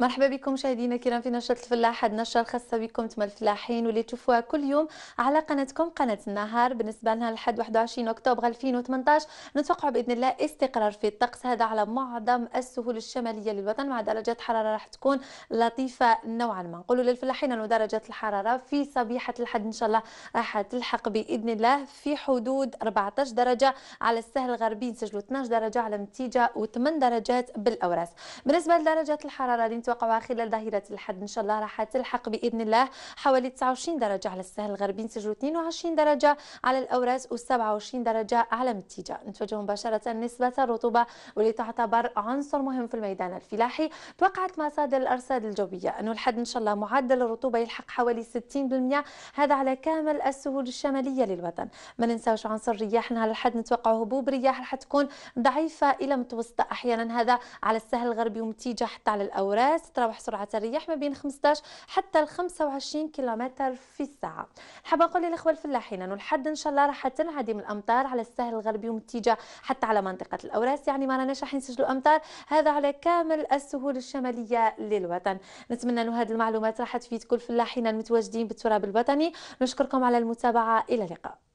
مرحبا بكم مشاهدينا الكرام في نشرة الفلاح. هاد النشرة الخاصة بكم تما الفلاحين واللي تشوفوها كل يوم على قناتكم قناة النهار. بالنسبة لنا لحد 21 أكتوبر 2018 نتوقع بإذن الله استقرار في الطقس. هذا على معظم السهول الشمالية للوطن مع درجات حرارة راح تكون لطيفة نوعا ما. نقولوا للفلاحين أنه درجة الحرارة في صبيحة الحد إن شاء الله راح تلحق بإذن الله. في حدود 14 درجة على السهل الغربي نسجلوا 12 درجة على متيجة و8 درجات بالأوراس. بالنسبة لدرجات الحرارة اللي نتوقعها خلال ظهيرة الحد. إن شاء الله راح تلحق بإذن الله حوالي 29 درجة على السهل الغربي. نسجلوا 22 درجة على الأوراس و27 درجة على متيجة نتوجه مباشرة نسبة الرطوبة واللي تعتبر عنصر مهم في الميدان الفلاحي. توقعت مصادر الأرصاد الجوية أنه الحد إن شاء الله معدل الرطوبة يلحق حوالي 60% هذا على كامل السهول الشمالية للوطن. ما ننساوش عنصر الرياح. نهار الحد نتوقع هبوب رياح راح تكون ضعيفة إلى متوسطة. أحيانا هذا على السهل الغربي ومتيجة حتى على الأوراس. تتراوح سرعة الرياح ما بين 15 حتى ل 25 كيلومتر في الساعة. حابة نقول للإخوة الفلاحين أنه الحد إن شاء الله راح تنعدم الأمطار على الساحل الغربي ومتيجة حتى على منطقة الأوراس. يعني ما راناش راح نسجلوا أمطار هذا على كامل السهول الشمالية للوطن. نتمنى أن هذه المعلومات راح تفيد كل فلاحين المتواجدين بالتراب الوطني. نشكركم على المتابعة إلى اللقاء.